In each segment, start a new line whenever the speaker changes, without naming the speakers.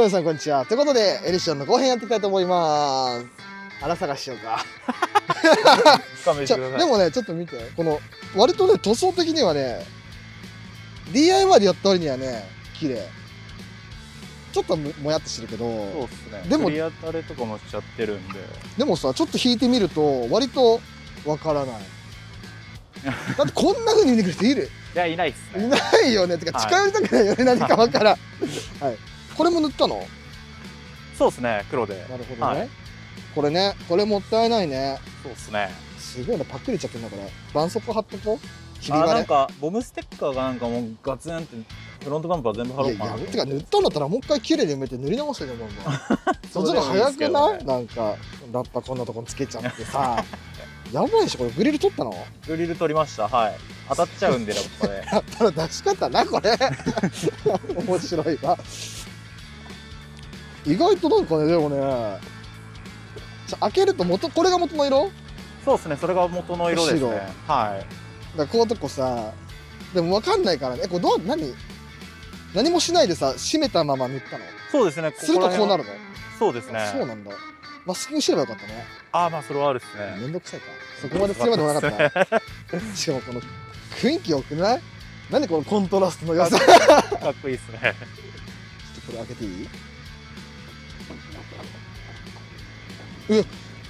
どうもさんこんにちは。ということで、エリションの後編やっていきたいと思います。荒探ししようか。ちょ
勘弁してください
でもね、ちょっと見て。この、割とね、塗装的にはね、DIY でやった割にはね、綺麗。ちょっとももやっとしてるけど、
そうっすね
でも
振り当たれとかもしちゃってるんで
でもさ、ちょっと引いてみると、割とわからない。だってこんな風に見てくる人いる？
いやいないっす
い
ね
ないよね。てか
はい
近寄りたくないよね、何かわからん。はい。これも塗ったの？
そうっすね黒で
なるほどね。
はい
これね、これもったいないね。
そうっすね
すごいな、パックリちゃってんだ、これ。絆創膏貼っとこう。ひび
あなん。かボムステッカーがなんかもうガツンってフロントバンパー全部貼ろうかな
てか塗ったんだったらもう一回綺麗に埋めて塗り直せ よ、もんそっちの早く
ですけどね
ないなんか、ラッパこんなとこにつけちゃってさ。やばいでしょ、これグリル取ったの？
グリル取りましたはい当たっちゃうんでラッパで
やったら出し方な、これ。面白いわ。意外となんかね、でもね、ちょ開けると元、これが元の色？
そうっすねそれが元の色です
白。
ねはい。
だからこういうとこさでも分かんないからね。えこれどう何？何もしないでさ閉めたまま塗ったの？
そうですね
するとこうなるの、
そうですね。
そうなんだ。マスキングしてればよかったね。
ああまあそれはあるっすね。
めんどくさいか。そこまでするまでもなかったしかもこの雰囲気良くない？何このコントラストの良さ？ちょっ
かっこいいっすね。
とこれ開けていい？え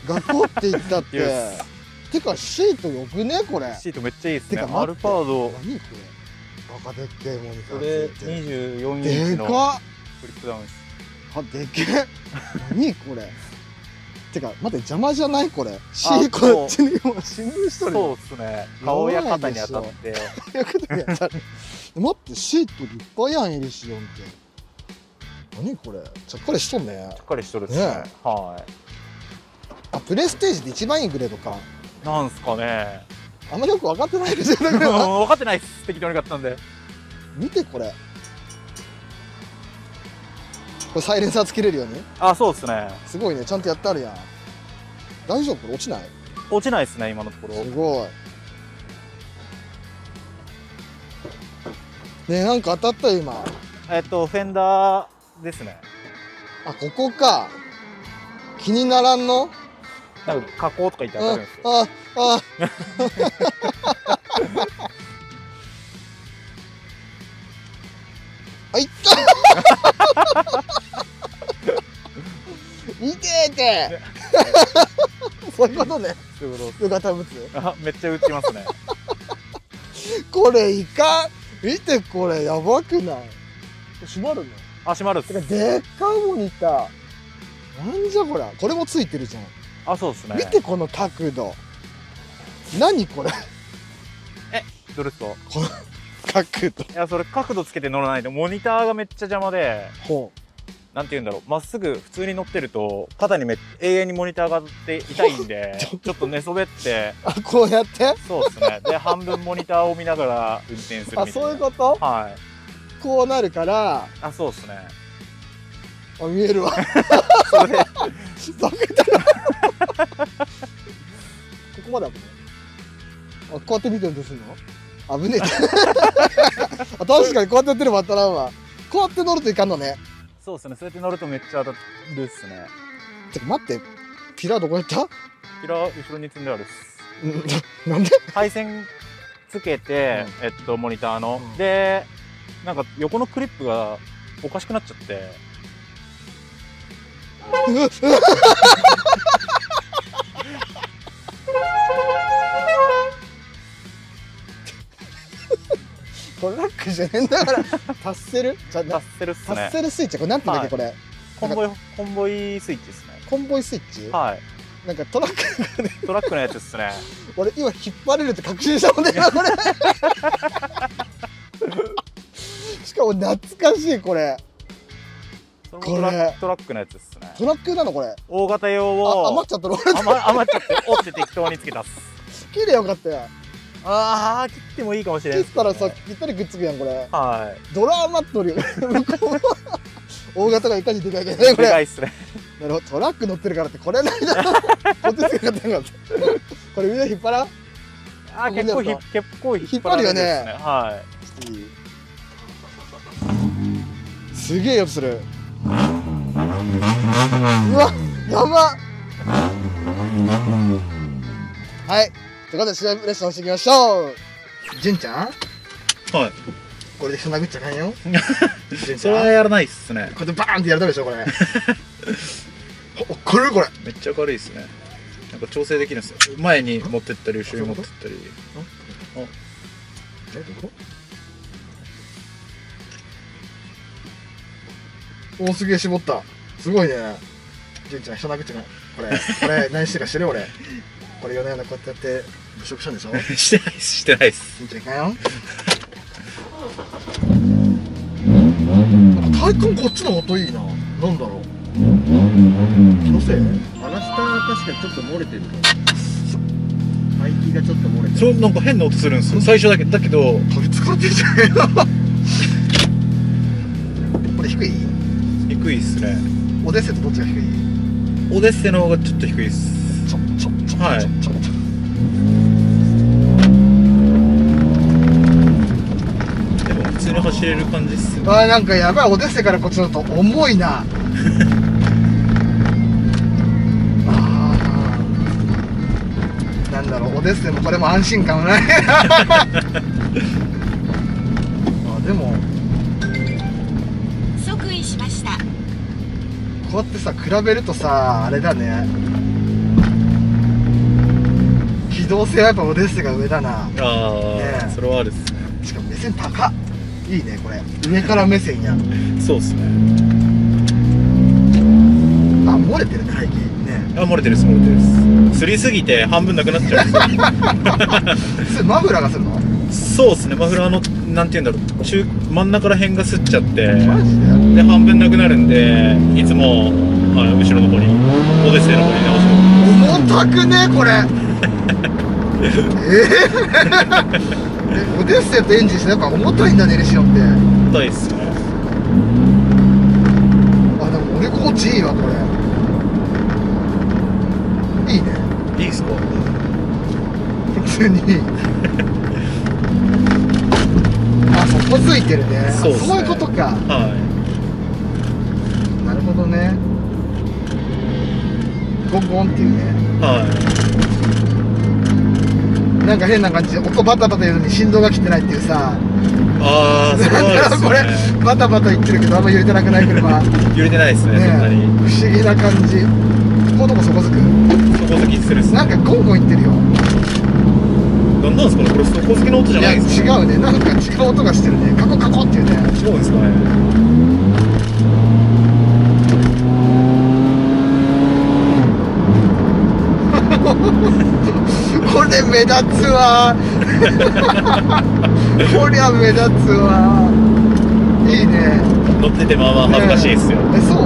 学校って言ったって。てかシートよくねこれ。
シートめっちゃいいっすね。アルパード。
何これ。バカでっけえモニタ
これ
ーついて
24イン
で
チのフリップダウンです。
あでけえ。何これ。てか待って邪魔じゃないこれ。シーこっちにもう死ぬ人に
そうっすね。顔や肩に当たって
よくでやったら待ってシート立派やんエリシオンって。何これ。ちゃっかりしとんね。
しっかりしとるっすね。
ね
は
あプレステージで一番いいグレードか。
いなんすかね。
あんまよく分かってないけどだから
分かってないっす。適当に買ったんで
見てこれ。これサイレンサーつけれるように
あそうっすね。
すごいね。ちゃんとやってあるやん。大丈夫？これ落ちない？
落ちないっすね今のところ。
すごい。ねえなんか当たったよ今。
えっとフェンダーですね。
あここか。気にならんの？
なんか加工とか言って当た
あ
るんですよ。
あああいった見ててそういうことね
そういうこ
よかった物
とあめっちゃ打ちますね
これいか見てこれやばくない閉まるの
あ閉まるっす
でっかいモニターなんじゃこりゃこれもついてるじゃん、
あそうっすね。
見てこの角度。何これ？
どれですか？
角度。
いやそれ角度つけて乗らないとモニターがめっちゃ邪魔で。
ほ
なんて言うんだろう。まっすぐ普通に乗ってると肩にめ永遠にモニターが当たって痛いんで ちょっと。寝そべって。
うあこうやって？
そうですね。で半分モニターを見ながら運転するみたいな。
あそういうこと？
はい。
こうなるから？
あそうですね。
あ見えるわ。
それ
ここまで危ない。あこうやって見てるんですの？危ねえ。あ確かにこうやってやってれば当たらんわ。こうやって乗るといかんのね。
そうですね。そうやって乗るとめっちゃ当たるっすね。
てか待って。ピラーどこやった？
ピラー後ろに積んであるっす。
う んなんで？
配線つけて、えっとモニターの、
うん。
でなんか横のクリップがおかしくなっちゃって
ックじゃねえんだからタッセルじゃ
タッセルっす
タッ
ね
セルスイッチ？これなんて言うんだっけ、これ。
コンボイコンボイスイッチですね。
コンボイスイッチ、
はい。
なんかトラック
トラックのやつですね。
俺今引っ張れるって確信したもんね今これ。しかかも懐かしいこれ。これ
ックトラックのやつですね。
トラックなのこれ？
大型用
あ
を
余っちゃったの？
余余っちゃって折って適当につけたっす。
切れよかったよ
あー切ってもいいかもしれないですね
切ったらさぴったりくっつくやんこれ。
は
ドラ余っとるよ。大型がいかにでかいかねこ
いでか
れ
いっすね。
なるほど。トラック乗ってるからってこれないだろ。こっちつけかったんかったこれ上引っ張らん？
あー結構結構引
引っ張るよね。
られですはい
すげえ音する。うわやば。はいということで試合レッスンをしていきましょう。純ちゃん？
はい。
これで人殴っちゃあかんよ。純ち
それは
ゃん
やらないっすね。
これでバーンってやるとでしょこれ。おこれこれ。
めっちゃ軽いっすね。なんか調整できるんですよ。前に持ってったり後ろに持ってったり。
えどこ？おすげえ絞ったすごいね純ちゃん人殴っちゃうこれこれ何してるか知る俺これ夜な夜なこうやってやって物色したんでしょ
してないっすしてないっす。
純ちゃんいかんよ。なんか体感こっちの音いいな。なんだろう。気のせ？い
バラスター確かにちょっと漏れてる排気がちょっと漏れてる。
そうなんか変な音するんですよ。最初だけだけど。
飛びつかれてるじゃん これ低い？
低いっすね。
オデッセとどっちが低い？
オデッセの方がちょっと低いっす。
ちょちょちょ
はい。
ちょちょちょ
でも普通に走れる感じっすよ
あーなんかやばいオデッセからこっちだと重いな。あー。なんだろうオデッセもこれも安心感はない。あでも。
即位しました。
こうやってさ比べるとさあれだね。機動性はやっぱオデッセが上だな。
ああ、
ねえ。
それはあるっすね。
しかも目線高っ。いいねこれ。上から目線や
そうっすね。
あ漏れてるね排気ね
あ漏れてるっす漏れてるっす。すりすぎて半分なくなっちゃう。
マフラーがするの？
そうっすね。マフラーのなんて言うんだろう。中真ん中ら辺がすっちゃって。
マジで？
で半分なくなるんでいつも、はい、後ろの方にオデッセイの方に直して
重たくねこれ オデッセイとエンジンしてやっぱ重たいんだねレシオンって。
ます痛いっすね。
あでも俺心地いいわこれ。いいね。
いいっすか？
普通に。いいあそこついてるね。あ
そうっすね。
いうことか。
は
なるほどね。ゴンゴンっていうね。
い。は
なんか変な感じで音バタバタ言うのに振動が来てないっていうさ。
いああそれはあるっす
これ
ね
バタバタ言ってるけどあんま揺れてなくない車。ね
揺れてないっすねそんなに。
不思議な感じ。このとこそこづく？
底付きするっすね。
なんかゴンゴン言ってるよ。
なんなんですかねこれ底付きの音じゃないんですか
違うね。なんか違う音がしてるね。カコカコっていうね。
違うんですかね
これ目立つわ。こりゃ目立つわ。いいね。
乗っててまあまあ恥ずかしいっすよ、
えそう、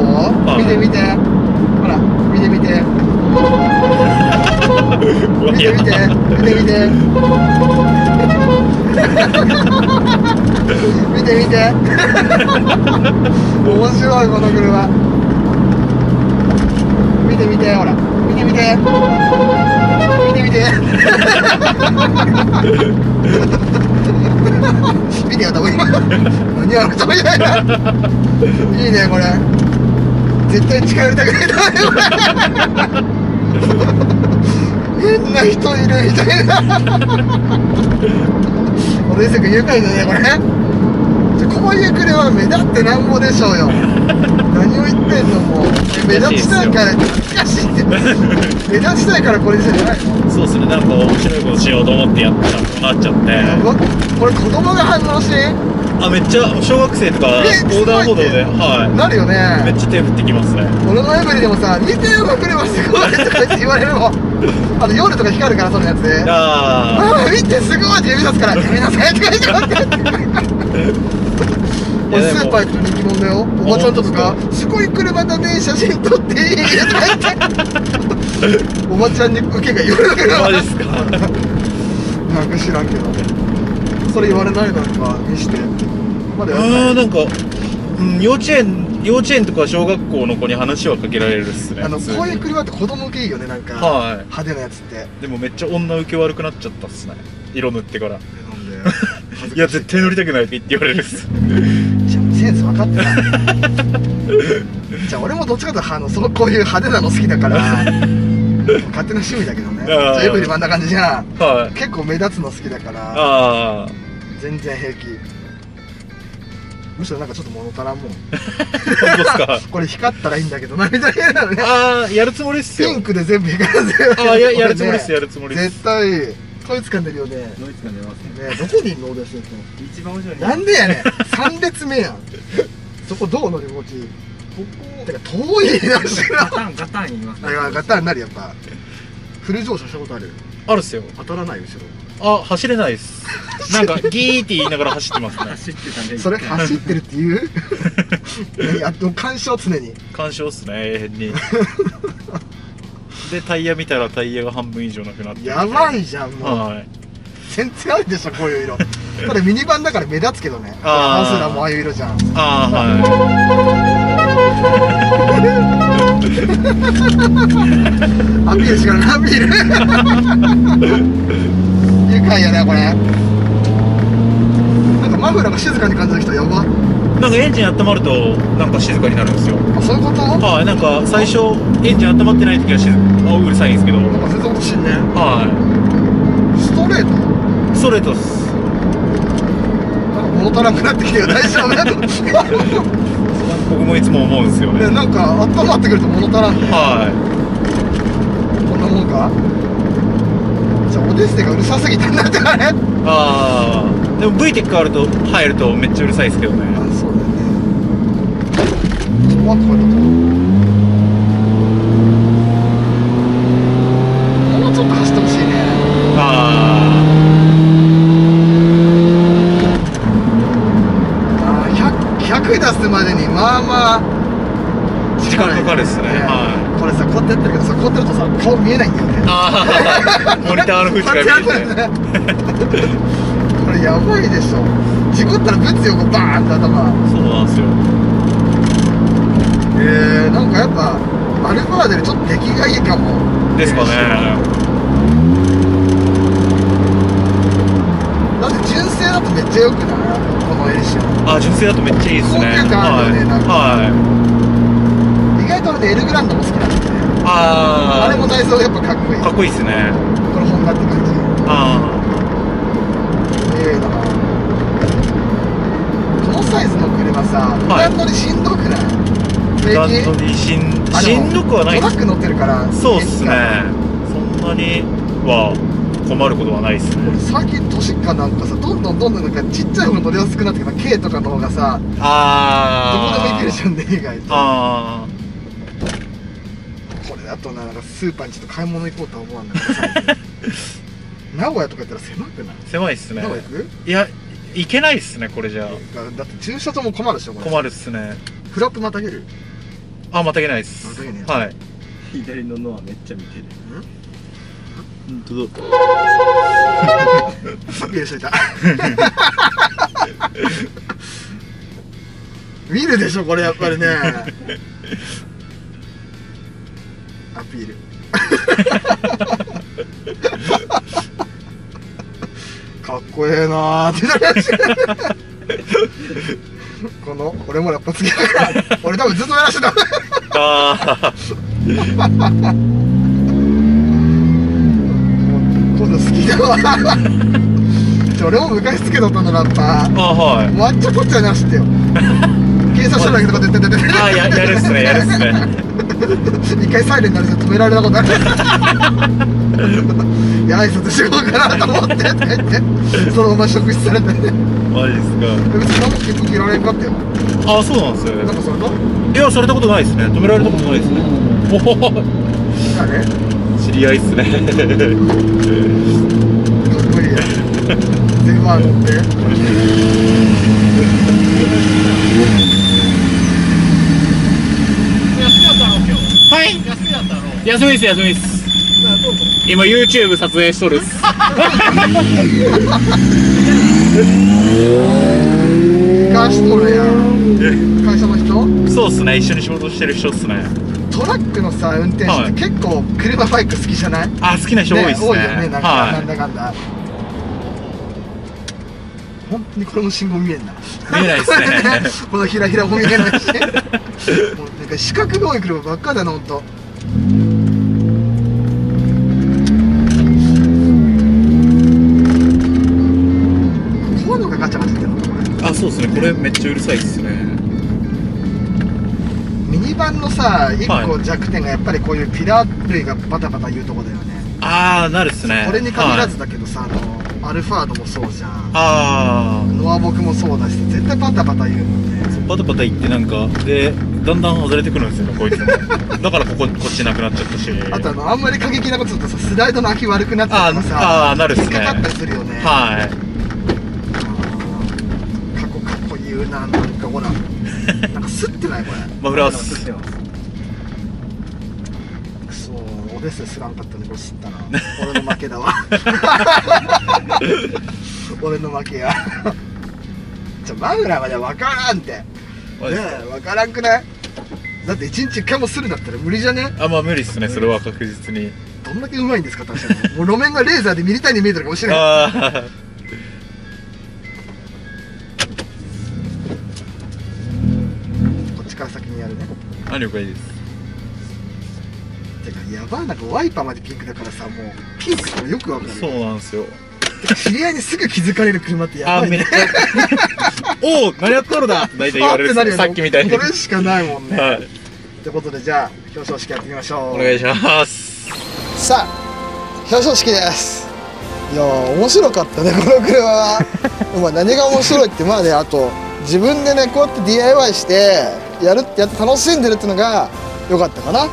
い
見て見て。ほら見て 見て。見て 見て。見て見て。見て見て。面白いこの車。見て見てほら。見て見て見て。見て見てよ多分今。何やろとみたいないいねこれ。絶対近寄りたくない。な変な人いるみたいな。お姉さんが愉快だねこれ。こういう車目立ってなんぼでしょうよ。何を言ってんのもう目立ちたいから難しいって目立ちたいからこれじゃない。の
そうっすねなんか面白いことしようと思ってやったなっちゃって。
これ子供が反応して
あめっちゃ小学生とか
え
横断歩道では
なるよ
いめ
ね
っちゃ手振ってきますね。
俺のエブリでもさ「見てよこの車すごい」とかって言われるもん。あの夜とか光るからそのやつ。で「
あ
ああ見てすごい」って指さすから「やめなさい」とか言って待って
あい
俺
いやでも
スーパー行くと人気者だよ。おばちゃんとか「すごい車だね写真撮っていい?」とか言っておばちゃんに受けが言われる
マジっすか。
なんか知らんけど。それ言われないなんかにして。まだや
あーなんか、うん、幼稚園幼稚園とか小学校の子に話はかけられるっすね
あのこういう車って子供受けいいよねなんか、
は
派手なやつって。
いでもめっちゃ女受け悪くなっちゃったっすね。色塗ってから。
なんで？
い。や絶対乗りたくないって言われるっす
センス分かってない じゃあ俺もどっちかというとあのそのこういう派手なの好きだから勝手な趣味だけどね。じゃあエブリンあんな感じじゃん。
はい。
結構目立つの好きだから全然平気。むしろなんかちょっと物足らんもん。これ光ったらいいんだけどなみたいなね。
ああやるつもりっすよ。
ピンクで全部光らせる
ああややるつもりっす
よ
やるつもりっす。
絶対こいつかんでるよね。ね
ドイツが出ますね。
どこにいんの俺して
一番後ろに。
なんでやねん。3列目やん。そこどう乗り心地いい？
ここ。
てか遠いなし
ガタンガタン言います
あいやガタンになるやっぱ。フル乗車したことある？
あるっすよ。
当たらない後ろ。
あ走れないっす。なんかギーって言いながら走ってますね。
走ってたんで
それ走ってるって言う？何？あと干渉常に。
干渉っすね永遠に でタイヤ見たらタイヤが半分以上なくなってる。
やばいじゃんもう。
はい。
全然あるでしょこういう色。ただミニバンだから目立つけどね。
あー。
ハンスラーもああいう色じゃん。
ああは
アピールしかないアピール。愉快やねこれ。なんかマフラーが静かに感じる人やば。
いなんかエンジン温まるとなんか静かになるんですよ。
あそういうこと？なんか
はいなんか最初エンジン温まってない時は静あうるさいんですけど。
全然音しんね
は
ストレート？
いストレートっす。
なんか物足らなくなってきてよ。大丈夫？
僕もいつも思うんですよね。
ねなんか温まってくると物足らんね
は
こんなもんか？じゃあオデッセイがうるさすぎてんなってあれ。あ
いああでも VTEC あると入るとめっちゃうるさいですけどね
怖くこえたともうちょっと走ってほしいね。
あ
あー 100, 100出すまでにまあまあ
時間かかるっすね。は
これさこうやってやってるけどさこうやってるとさ顔見えないんだよね。
ああモニター。の縁が見えて
これやばいでしょ。事故ったらぶつよこうバーンって頭。
そうなんですよ
えー、なんかやっぱアルファードよりちょっと出来がいいかも。
ですかね。
だって純正だとめっちゃ良くない？このエリシオン
あ純正だとめっちゃいいですね。
高級感あるよねなんか。
はい、はい、
意外と俺ねエルグランドも好きなんだよね。
あ
あれも内装やっぱかっこいい。
かっこいいっすね。
これホンダって感じ。
あ
ええなこのサイズの車さ普段乗りしんどくない？
あ
平気
段取りしんしんどくはない。
トラック乗ってるから
そうっすね。そんなには困ることはないっすね。
俺最近年かなんかさどんどんどんどんなんかちっちゃい方が乗りやすくなってきた K とかの方がさどこでも
あ
行けるじゃんね意外と。
あ
これだとななんかスーパーにちょっと買い物行こうとは思わんだけどさ。名古屋とか行ったら狭くない？
ー狭いっすね。
名古屋行く？
いやいけないっすねこれじゃ
だだって駐車場も困るでしょ
困るっすね。
フラップまたげる？
あまたげないっす。
またげね
はい。
左のノアめっちゃ見てる。
本当だ
アピールしといた。見るでしょこれやっぱりね。アピール。かっこええなーってこの俺もやっぱ次だから。俺多分ずっとやらしてた
あ
今度好きだわ俺も 昔つけとったのラッパー
ーあはい。
抹茶取っちゃいなしってよ。警察署だけとか出て出て。
あややるっすねやるっすね
一回サイレンになると止められたことある。いや挨拶しようかなと思ってとか言って。そのまま職質されて別に
マジっす
何も結局切られんかったよ。
かあそうなんです
なんかそれと？
いやされたことないですね。止められたことないですね。おお
あれ
知り合いっすね。
無理や。全部あるって
休みです休みです。今 YouTube 撮影しとるっす。
会社とるやん。会社の人？
そうっすね。一緒に仕事してる人っすね。
トラックのさ運転手って結構車バイク好きじゃない？
あ好きな人多いっすね。
多いよねなんか、なん
は
だかんだ。本当にこれも信号見えんな。
い見えないっすね。
このひらひらも見えないし。もうなんか四角が多い車ばっかだなほん
そうっすね。これめっちゃうるさいっすね。
ミニバンのさ一
は
個弱点がやっぱりこういうピラー類がバタバタ言うとこだよね。
ああなるっすね。
これに限らず
はい
だけどさ、あのアルファードもそうじゃん。
あ
ノアボクもそうだし絶対バタバタ言うもんね。
あバタバタいってなんかでだんだん外れてくるんですよねこいつも。だからこここっちなくなっちゃったし。
あとあのあんまり過激なことするとさスライドの空き悪くなったりとかさ
あーあーなるっすね。
引っかかったりするよね。
はい
過去過去言うななんかほらなんかスってないこれ。
マフラーっす
ス。ってますくそオデッセイすらんかったねこれ知ったな 俺の負けだわ。俺の負けや。じゃマフラーまで分からんって。ねえ分からんくない？だって一日一回もするんだったら無理じゃね？
あまあ無理っすねそれは確実に。
どんだけうまいんですか確かに。もう路面がレーザーでミリ単位に見えてるかもしれない
あ了解です？
てかやばいなんかワイパーまでピンクだからさもうピンクってよくわかる。
そうなんですよ。
てか知り合いにすぐ気づかれる車ってやばいね。
おお何やっとるだ大体言われる ね。さっきみたいに。
これしかないもんね、
はい。
ってことでじゃあ表彰式やってみましょう。
お願いします。
さあ表彰式です。いやー面白かったね この車は。まあ何が面白いって。まあねあと自分でねこうやって DIY してやるってやって楽しんでるっていうのが良かったかな。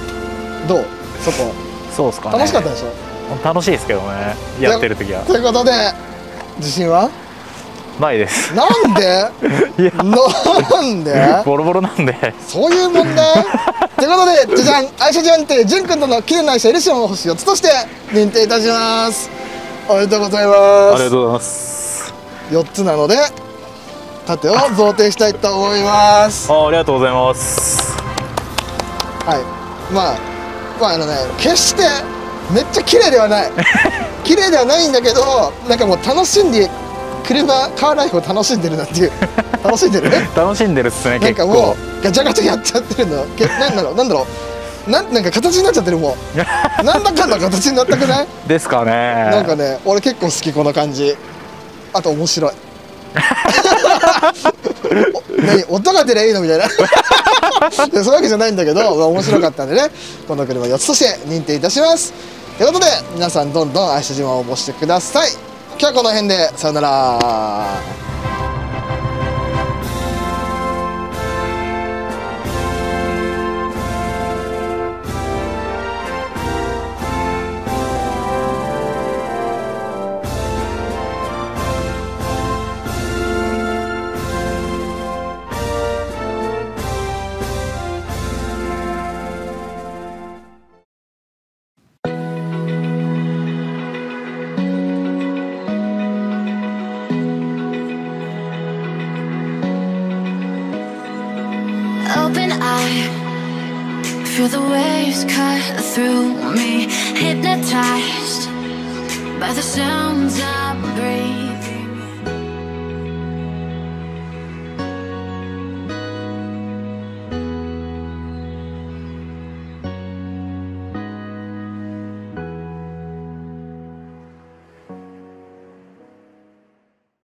どう？そこ
そうっすか
楽しかったでしょ？
楽しいですけどね。やってる時は。
ということで自信は？
ないです。
なんで？
いや。
なんで？
ボロボロなんで。
そういう問題？ということでじゃじゃん。愛車認定潤君との綺麗な愛車エリシオンを星4つとして認定いたします。おめでとうござい
あ
ます。
りがとうございます。
4つなので盾を贈呈したいと思います。
あありがとうございます。
はい。まあまああのね決してめっちゃ綺麗ではない。綺麗ではないんだけどなんかもう楽しんで車カーライフを楽しんでるなっていう。楽しんでる？ね
楽しんでるっすね
なん
結構
かもうガチャガチャやっちゃってるの。けなんだろう？なんだろう？なんなんか形になっちゃってるもうなんだかんだ形になったくない？
ですかね。
なんかね俺結構好きこの感じ。あと面白い。お何音が出りゃいいのみたいな。そういうわけじゃないんだけど、面白かったんでねこの車4つとして認定いたします。ということで皆さんどんどん愛車島を応募してください。今日はこの辺でさよなら。
Through me. Hypnotized by the sounds I breathe.